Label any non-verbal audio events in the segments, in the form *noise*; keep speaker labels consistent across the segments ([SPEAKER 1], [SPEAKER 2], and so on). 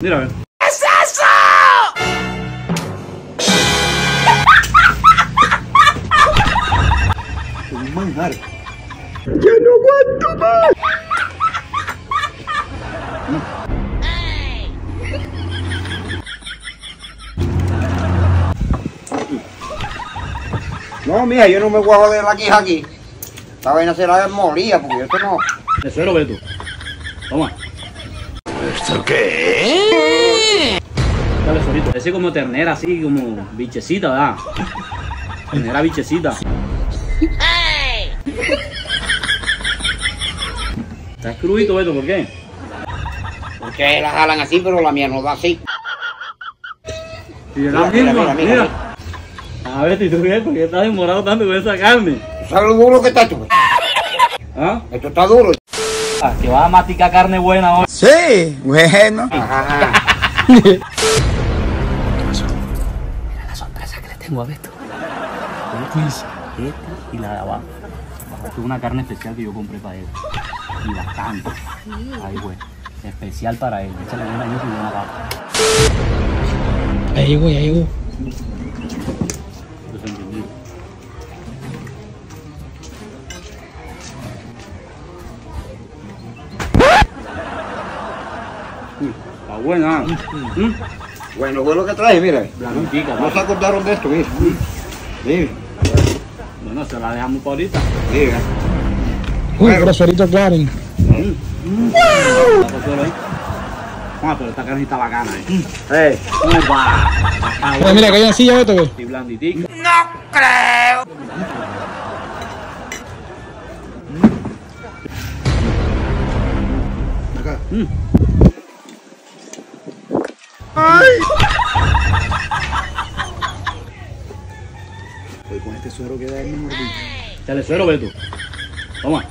[SPEAKER 1] Mira, a ver.
[SPEAKER 2] Un manjar.
[SPEAKER 3] No, mija, yo no me voy a joder la quija aquí. Esta vaina será molía, porque esto no.
[SPEAKER 1] De suero, ve tú. Toma.
[SPEAKER 4] ¿Esto qué?
[SPEAKER 1] Dale. Ese como ternera, así como bichecita, ¿verdad? Ternera bichecita. Está crudito, Beto, ¿por qué?
[SPEAKER 3] Ustedes la jalan así, pero la mía no va así.
[SPEAKER 1] Y la
[SPEAKER 3] mira,
[SPEAKER 1] misma,
[SPEAKER 3] mira.
[SPEAKER 1] A ver, ¿y tú qué? ¿Por qué estás demorado tanto con esa carne?
[SPEAKER 3] ¿Sabes lo duro que está esto?
[SPEAKER 1] ¿Ah?
[SPEAKER 3] Esto está duro.
[SPEAKER 1] Ah, Que vas a masticar carne buena hoy.
[SPEAKER 2] Sí, bueno.
[SPEAKER 3] Ajá, ajá.
[SPEAKER 1] La sorpresa que le tengo a Beto. Este y la de abajo. Esto es una carne especial que yo compré para él. Y bastante. Ahí, güey. Especial para él. Échale una y buena papa.
[SPEAKER 5] Ahí llegó, ya llegó.
[SPEAKER 1] Buena. Mm,
[SPEAKER 3] Bueno, fue lo que traje, mira. No se
[SPEAKER 1] ¿no?
[SPEAKER 3] acordaron de esto, mira. Mira,
[SPEAKER 1] Bueno, se la dejamos para ahorita.
[SPEAKER 3] mira.
[SPEAKER 5] Uy,
[SPEAKER 1] por suelo ahí. Ah, pero esta carne está bacana, eh.
[SPEAKER 3] Eh,
[SPEAKER 1] Upa. Está
[SPEAKER 5] Mira, mira, que hay una silla, que.
[SPEAKER 1] Y blanditica.
[SPEAKER 2] Acá. Hoy con este suero queda el mejor bicho.
[SPEAKER 1] Dale suero, Beto. Toma.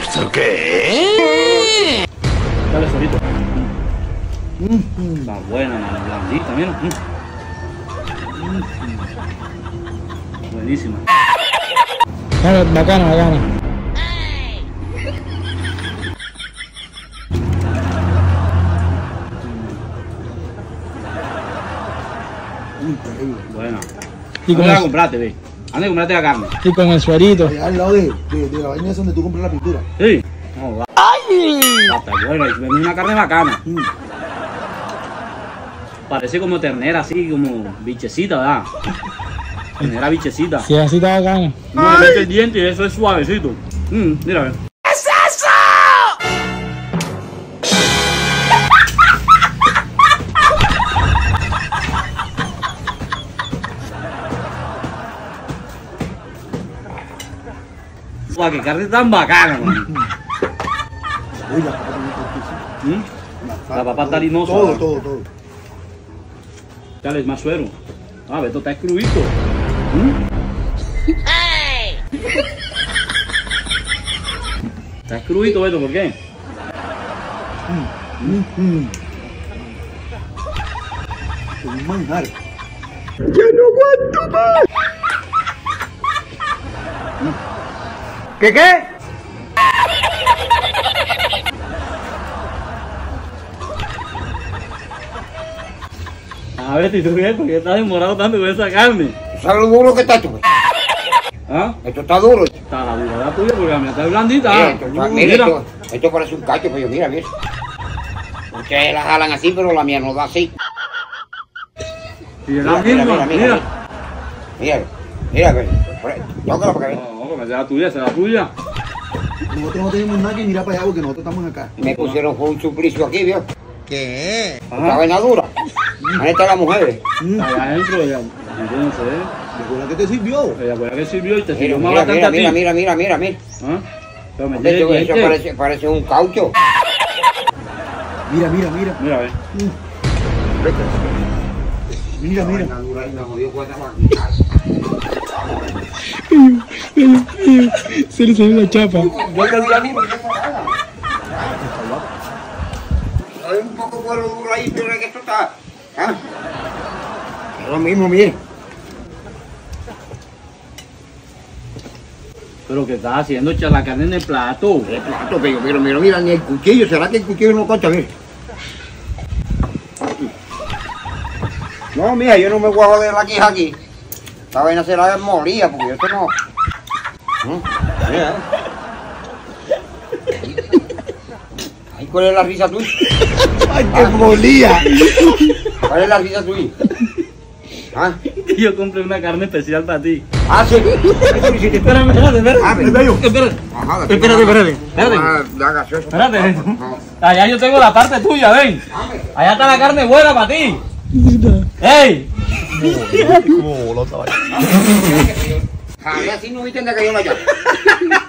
[SPEAKER 4] ¿Esto qué?
[SPEAKER 1] Dale suerito. Mm, Está buena, mano. Blandita, mira. Mm. Mm. Buenísima.
[SPEAKER 5] Bacana, bacana.
[SPEAKER 1] Buena.
[SPEAKER 5] Y con,
[SPEAKER 1] ¿Dónde la compraste, ve? ¿Dónde compraste la carne?
[SPEAKER 5] y con el suerito.
[SPEAKER 2] Allá al lado de, de, de la vaina esa donde tú compras la pintura.
[SPEAKER 1] Sí. No, va. ¡Ay! Está buena. Y vende una carne bacana.
[SPEAKER 2] Mm.
[SPEAKER 1] Parece como ternera, así como bichecita, ¿verdad? *laughs* Ternera bichecita.
[SPEAKER 5] Si es así, está bacana.
[SPEAKER 1] No le mete el diente y eso es suavecito. Mm, mira, a Guau, qué carne tan bacana, man.
[SPEAKER 2] Uy, la papa.
[SPEAKER 1] ¿Mm? La papa está harinosa,
[SPEAKER 2] Todo, todo, todo.
[SPEAKER 1] Dale, más suero. Ah, Beto está excluido. ¿Mm? Está excluido, Beto, ¿por qué?
[SPEAKER 2] Mm. Un manjar.
[SPEAKER 3] ¿Qué qué?
[SPEAKER 1] A ver, ¿y tú qué? ¿Por qué estás demorado tanto con esa carne?
[SPEAKER 3] ¿Sabes lo duro que está esto?
[SPEAKER 1] ¿Ah?
[SPEAKER 3] Esto está duro.
[SPEAKER 1] Está la durada tuya porque la mía está blandita.
[SPEAKER 3] Mira, esto, está-
[SPEAKER 1] Uh,
[SPEAKER 3] mira, esto, esto parece un cacho, pero mira, mira. Ustedes la jalan así, pero la mía no va así.
[SPEAKER 1] Y de la
[SPEAKER 3] Mira,
[SPEAKER 1] misma,
[SPEAKER 3] mira, mira,
[SPEAKER 1] mira.
[SPEAKER 3] Mira, mira, mira. Tócala para que.
[SPEAKER 1] No, esa es la tuya, esa es la tuya.
[SPEAKER 2] Nosotros no tenemos nada que mirar para allá porque nosotros estamos acá.
[SPEAKER 3] Me pusieron fue un suplicio aquí, ¿vio?
[SPEAKER 2] ¿Qué?
[SPEAKER 3] Esta vaina dura. Ahí están las mujeres.
[SPEAKER 1] Allá adentro, no sé.
[SPEAKER 2] ¿Recuerda que te sirvió?
[SPEAKER 1] La que sirvió y te
[SPEAKER 3] Mira,
[SPEAKER 1] sirvió más
[SPEAKER 3] mira,
[SPEAKER 1] bastante
[SPEAKER 3] mira,
[SPEAKER 1] a ti.
[SPEAKER 3] mira, mira, mira, mira, mira.
[SPEAKER 1] ¿Ah? Pero me
[SPEAKER 3] Eso, eso
[SPEAKER 1] diente.
[SPEAKER 3] parece, parece un caucho.
[SPEAKER 2] Mira, mira, mira.
[SPEAKER 1] Mira, a ver.
[SPEAKER 2] Mira, mira.
[SPEAKER 3] Vaina dura y me jodió con esta *laughs*
[SPEAKER 5] Se le salió la chapa.
[SPEAKER 3] Yo te di a mí, porque. Hay un poco cuero duro ahí, pero que esto está. ¿ah? Es lo mismo, mire.
[SPEAKER 1] Pero que estás haciendo echar la carne en el plato.
[SPEAKER 3] El plato, pero, pero, mira, mira, ni el cuchillo. ¿Será que el cuchillo no concha? Mire. No, mija, yo no me voy a joder la quija aquí. Esta vaina será molía, porque esto no. Mira. Ay, ¿cuál es la risa tuya?
[SPEAKER 2] ¡Ay, qué molía!
[SPEAKER 3] ¿Cuál es la risa tuya? ¿Ah?
[SPEAKER 1] Yo compré una carne especial para ti.
[SPEAKER 3] Ah, sí.
[SPEAKER 1] Espérame, espérate, espérate.
[SPEAKER 3] Ah,
[SPEAKER 1] Espérate.
[SPEAKER 3] Ajá,
[SPEAKER 1] Espérate, espérate, espérate. Espérate.
[SPEAKER 3] Ajá.
[SPEAKER 1] Allá yo tengo la parte tuya, ven. Allá está la carne buena para ti. ¡Ey!
[SPEAKER 3] Jale, así no viste de que yo la llamo. *laughs*